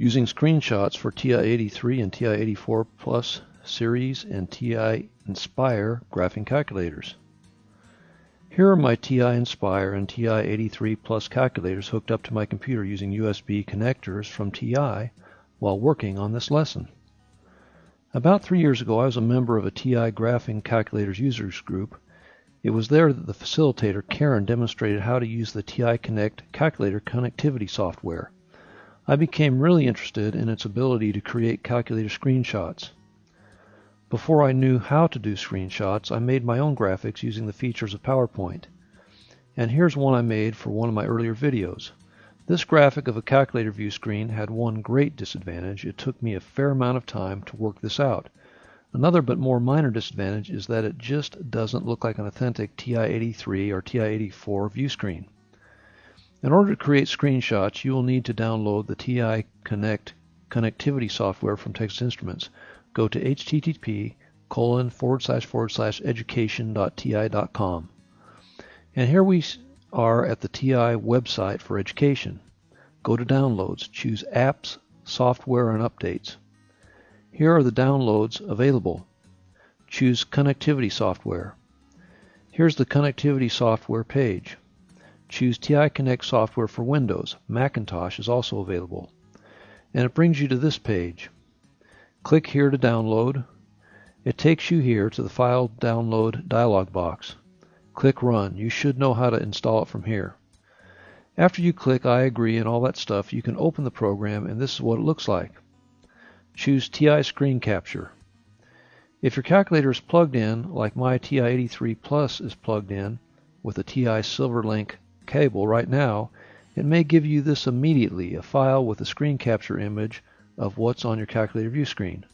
using screenshots for TI-83 and TI-84 Plus series and TI Nspire graphing calculators. Here are my TI Nspire and TI-83 Plus calculators hooked up to my computer using USB connectors from TI while working on this lesson. About three years ago I was a member of a TI graphing calculators users group. It was there that the facilitator Karen demonstrated how to use the TI Connect calculator connectivity software. I became really interested in its ability to create calculator screenshots. Before I knew how to do screenshots, I made my own graphics using the features of PowerPoint. And here's one I made for one of my earlier videos. This graphic of a calculator view screen had one great disadvantage. It took me a fair amount of time to work this out. Another but more minor disadvantage is that it just doesn't look like an authentic TI-83 or TI-84 view screen. In order to create screenshots, you will need to download the TI Connect connectivity software from Texas Instruments. Go to http colon forward slash forward slash education.ti.com. And here we are at the TI website for education. Go to Downloads, choose Apps, Software and Updates. Here are the downloads available. Choose Connectivity Software. Here's the Connectivity Software page. Choose TI Connect software for Windows. Macintosh is also available. And it brings you to this page. Click here to download. It takes you here to the File Download dialog box. Click Run. You should know how to install it from here. After you click I agree and all that stuff, you can open the program and this is what it looks like. Choose TI Screen Capture. If your calculator is plugged in, like my TI-83 Plus is plugged in with a TI Silverlink cable right now, it may give you this immediately, a file with a screen capture image of what's on your calculator view screen.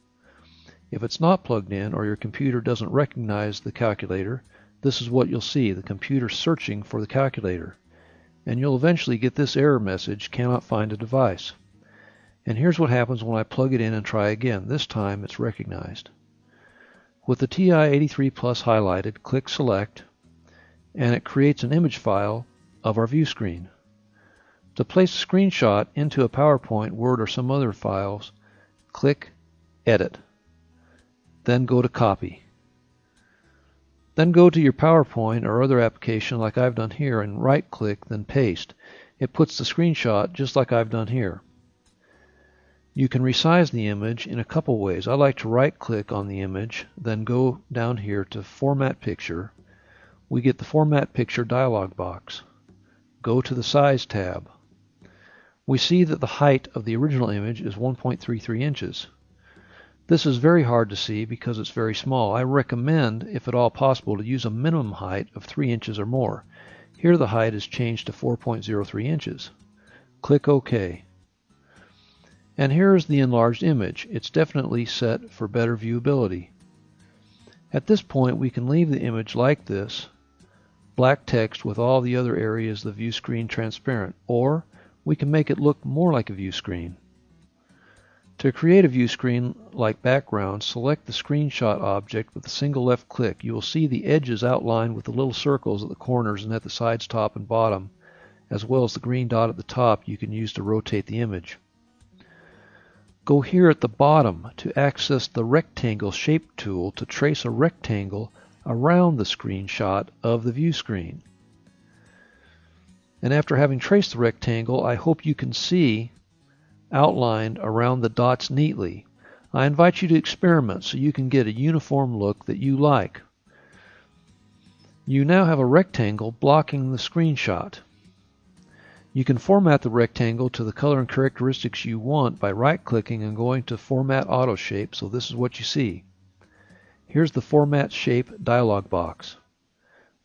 If it's not plugged in or your computer doesn't recognize the calculator, this is what you'll see, the computer searching for the calculator. And you'll eventually get this error message, cannot find a device. And here's what happens when I plug it in and try again. This time it's recognized. With the TI-83 Plus highlighted, click Select, and it creates an image file of our view screen. To place a screenshot into a PowerPoint, Word, or some other files, click Edit. Then go to Copy. Then go to your PowerPoint or other application like I've done here and right click, then paste. It puts the screenshot just like I've done here. You can resize the image in a couple ways. I like to right click on the image, then go down here to Format Picture. We get the Format Picture dialog box go to the Size tab. We see that the height of the original image is 1.33 inches. This is very hard to see because it's very small. I recommend, if at all possible, to use a minimum height of 3 inches or more. Here the height is changed to 4.03 inches. Click OK. And here is the enlarged image. It's definitely set for better viewability. At this point we can leave the image like this black text with all the other areas of the view screen transparent, or we can make it look more like a view screen. To create a view screen like background, select the screenshot object with a single left click. You will see the edges outlined with the little circles at the corners and at the sides top and bottom, as well as the green dot at the top you can use to rotate the image. Go here at the bottom to access the rectangle shape tool to trace a rectangle around the screenshot of the view screen. And after having traced the rectangle, I hope you can see outlined around the dots neatly. I invite you to experiment so you can get a uniform look that you like. You now have a rectangle blocking the screenshot. You can format the rectangle to the color and characteristics you want by right-clicking and going to Format Auto Shape, so this is what you see. Here's the Format Shape dialog box.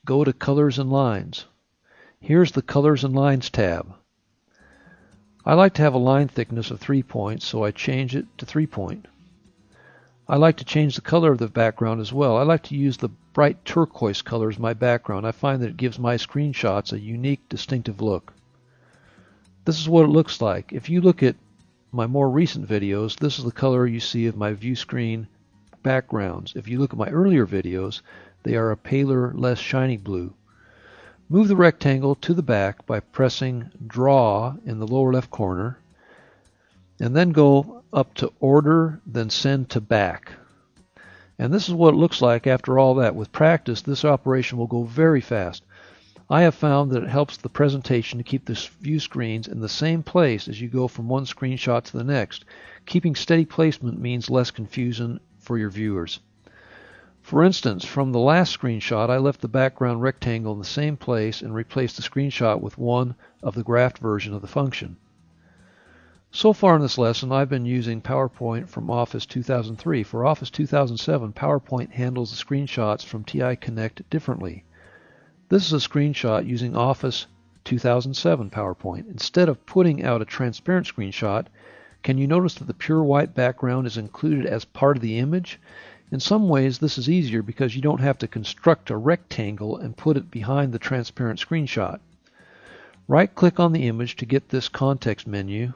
Go to Colors and Lines. Here's the Colors and Lines tab. I like to have a line thickness of 3 points, so I change it to 3 point. I like to change the color of the background as well. I like to use the bright turquoise color as my background. I find that it gives my screenshots a unique, distinctive look. This is what it looks like. If you look at my more recent videos, this is the color you see of my view screen backgrounds. If you look at my earlier videos, they are a paler, less shiny blue. Move the rectangle to the back by pressing Draw in the lower left corner. and then go up to Order, then Send to Back. And this is what it looks like after all that. With practice, this operation will go very fast. I have found that it helps the presentation to keep the view screens in the same place as you go from one screenshot to the next. Keeping steady placement means less confusion for your viewers. For instance, from the last screenshot, I left the background rectangle in the same place and replaced the screenshot with one of the graphed version of the function. So far in this lesson, I've been using PowerPoint from Office 2003. For Office 2007, PowerPoint handles the screenshots from TI Connect differently. This is a screenshot using Office 2007 PowerPoint. Instead of putting out a transparent screenshot, can you notice that the pure white background is included as part of the image? In some ways, this is easier because you don't have to construct a rectangle and put it behind the transparent screenshot. Right-click on the image to get this context menu,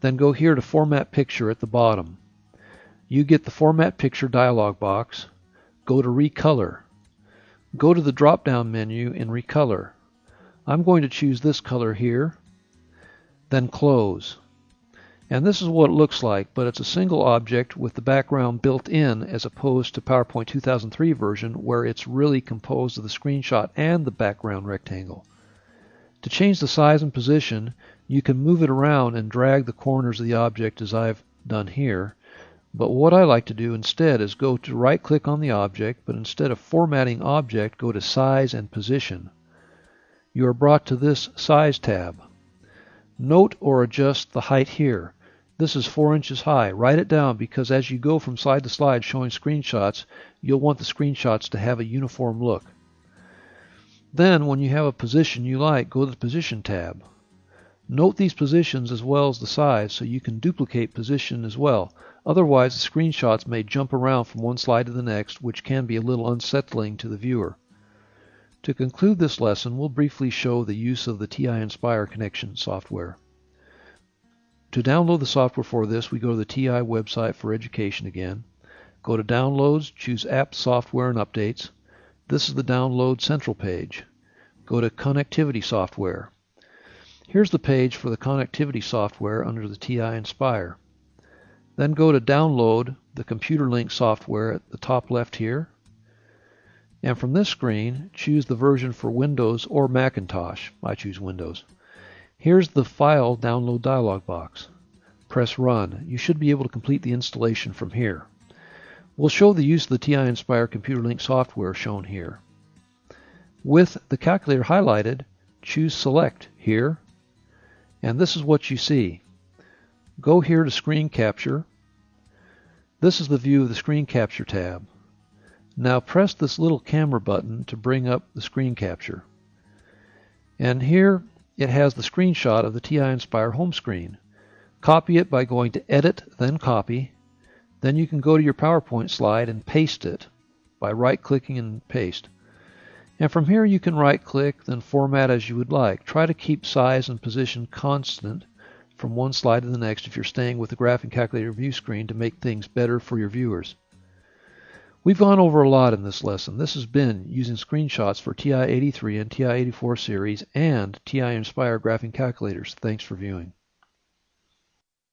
then go here to Format Picture at the bottom. You get the Format Picture dialog box. Go to Recolor. Go to the drop-down menu and Recolor. I'm going to choose this color here, then Close. And this is what it looks like, but it's a single object with the background built in as opposed to PowerPoint 2003 version where it's really composed of the screenshot and the background rectangle. To change the size and position, you can move it around and drag the corners of the object as I've done here. But what I like to do instead is go to right click on the object, but instead of formatting object, go to size and position. You are brought to this size tab. Note or adjust the height here. This is 4 inches high. Write it down because as you go from slide to slide showing screenshots, you'll want the screenshots to have a uniform look. Then, when you have a position you like, go to the Position tab. Note these positions as well as the size so you can duplicate position as well. Otherwise, the screenshots may jump around from one slide to the next, which can be a little unsettling to the viewer. To conclude this lesson, we'll briefly show the use of the TI Nspire connection software. To download the software for this, we go to the TI website for education again. Go to Downloads, choose App Software and Updates. This is the Download Central page. Go to Connectivity Software. Here's the page for the connectivity software under the TI Nspire. Then go to Download the Computer Link software at the top left here. And from this screen, choose the version for Windows or Macintosh. I choose Windows. Here's the File Download dialog box. Press Run. You should be able to complete the installation from here. We'll show the use of the TI Nspire Computer Link software shown here. With the calculator highlighted, choose Select here and this is what you see. Go here to Screen Capture. This is the view of the Screen Capture tab. Now press this little camera button to bring up the screen capture. And here it has the screenshot of the TI Nspire home screen. Copy it by going to Edit, then Copy. Then you can go to your PowerPoint slide and paste it by right-clicking and paste. And from here you can right click, then format as you would like. Try to keep size and position constant from one slide to the next if you're staying with the graphing calculator view screen to make things better for your viewers. We've gone over a lot in this lesson. This has been using screenshots for TI-83 and TI-84 series and TI Nspire graphing calculators. Thanks for viewing.